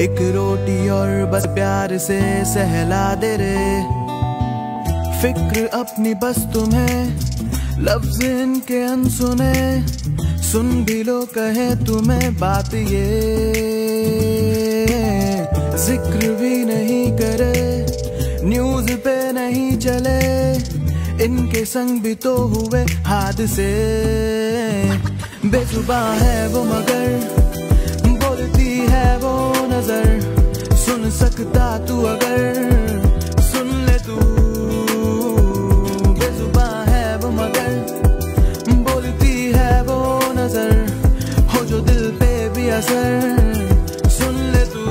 एक रोटी और बस प्यार से सहला दे रे। फ़िक्र अपनी बस तुम्हें, लफ्ज इनके अनसुने। सुन भी लो, कहे तुम्हें बात ये। ज़िक्र भी नहीं करे, न्यूज़ पे नहीं चले। इनके संग भी तो हुए हादसे। बेजुबा है वो मगर सुन सकता तू अगर, सुन ले तू। बेजुबा है वो मगर, बोलती है वो नज़र, हो जो दिल पे भी असर, सुन ले तू।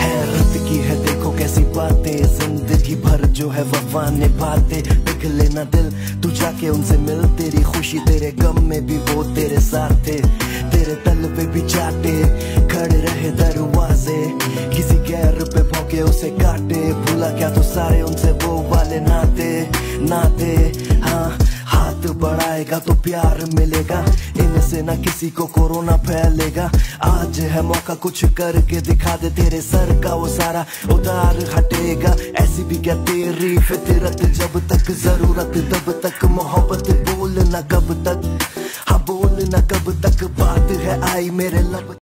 हैरत की है, देखो कैसी बातें, ज़िंदगी भर जो है वफा निभाते। पिघले ना दिल, तू जाके उनसे मिल, तेरी खुशी तेरे गम में भी वो तेरे साथ थे। तेरे तल पे भी दरवाजे किसी गैर पे भौके उसे काटे। भूला क्या तो सारे उनसे वो वाले नाते नाते। हाँ हाथ बढ़ाएगा तो प्यार मिलेगा। इनसे ना किसी को कोरोना फैलेगा। आज है मौका कुछ करके दिखा दे तेरे सर का वो सारा उतार हटेगा। ऐसी भी क्या तेरी फितरत, जब तक ज़रूरत, तब तक मोहब्बत बोलना कब तक। हाँ बोलना कब तक, बात है आई मेरे लब